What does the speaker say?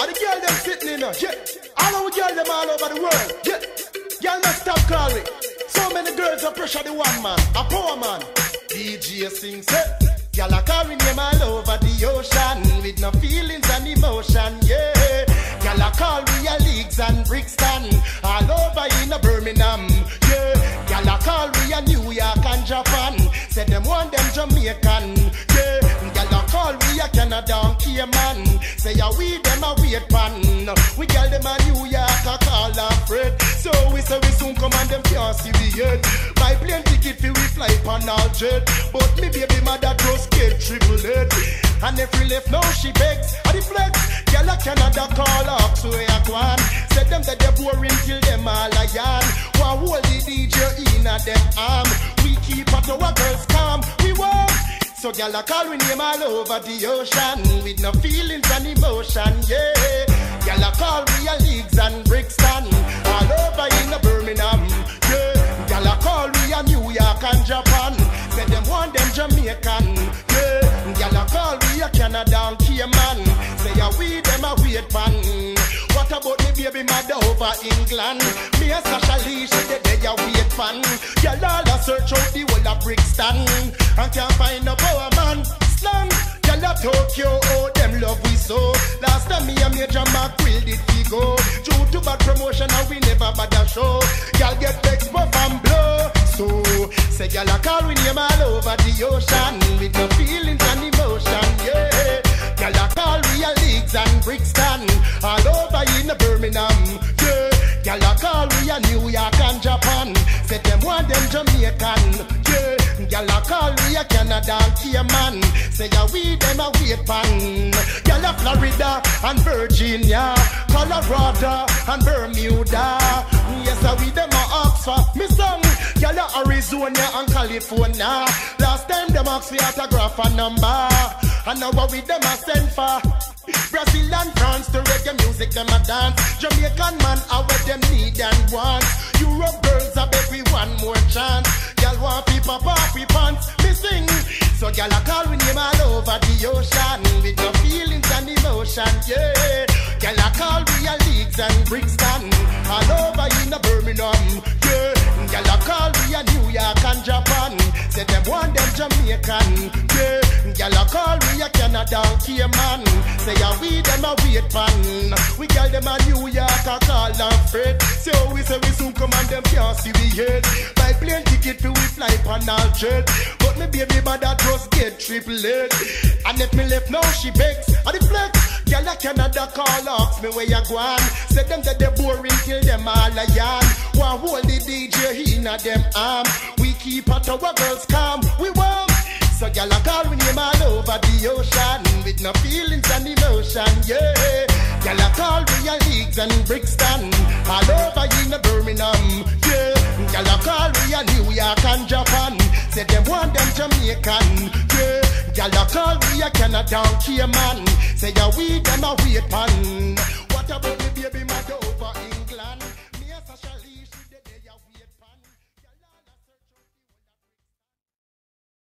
All the girl them sitting in her, yeah. All our girl them all over the world, yeah. Girl not stop calling. So many girls are pressure the one man, a poor man. DJ sing say, girl a call me name all over the ocean with no feelings and emotion, yeah. Girl a call me a Leeds and Brixton all over in a Birmingham, yeah. Girl a call me a New York and Japan, say them want them Jamaican, yeah. Girl a call me a Canada a pan. We girl them a New York a call and Fred, so we say we soon come and them can't see we yet. Buy plane ticket for we fly pan all jet, but me baby mother just get triple it. And we left now she begs, I the flex. Girl a Canada call up so I go on. Said them that they boring till them all a yarn. One hold the DJ in a them arm. We keep up our girls. So girl a call we name all over the ocean with no feelings and emotion, yeah. Girl a call we a Leeds and Brixton all over in the Birmingham, yeah. Girl a call we a New York and Japan. Say them want them Jamaican, yeah. Girl a call we a Canada and Cayman. Say ya we them a wait pan. Baby mother over England? Me and Sasha Lee, she dey there ya wait pan. Girl all a search out the whole of Brixton and can't find no power man. Slang, girl a Tokyo, oh them love we so. Last time me and Major Mackerel did we go. Due to bad promotion and we never bother show. Girl get vexed buff and blow. So say girl a call we name all over the ocean with no feelings and emotion, yeah. Girl a call we a Leeds and Brixton Birmingham, yeah. Girl a call we a New York and Japan. Say them want them Jamaican, yeah. Girl a call we a Canada and Cayman. Say ya we them a wait. Girl a Florida and Virginia, Colorado and Bermuda. Yes, a we them a Oxford. Me song, girl a Arizona and California. Last time them ask me autograph a number, and now what we them a send for. Brazil and France to reggae music them a dance. Jamaican man are where them need and want. Europe girls a beg we one more chance. Girl want people pop we pants. Me sing. So girl a call we name all over the ocean with no feelings and emotion. Yeah. Girl a call we a Leeds and Brixton all over in the Birmingham. Yeah. Girl a call we a New York and Japan. Say them want them Jamaican. Yeah. Girl a call we a Canada Cayman. Say ya we them a wait pan. We girl them a New York a call and Fred. So we say we soon come and them can't see we yet. Buy plane ticket for we fly pan all jet. But me baby mother just get triple it. And if me left now she begs. And the flex. Girl a Canada call ask me where you gone. Say them that they boring till them all a yarn. One hold the DJ in a them arm. We keep at our girls calm. We. So a call we name all over the ocean with no feelings and emotion, yeah. A call we a Leeds and Brixton all over in Birmingham, yeah. Girl a call we a New York and Japan. Say them want them Jamaican, yeah. Girl a call we a Canada and Cayman. Say ya we them a wait. What about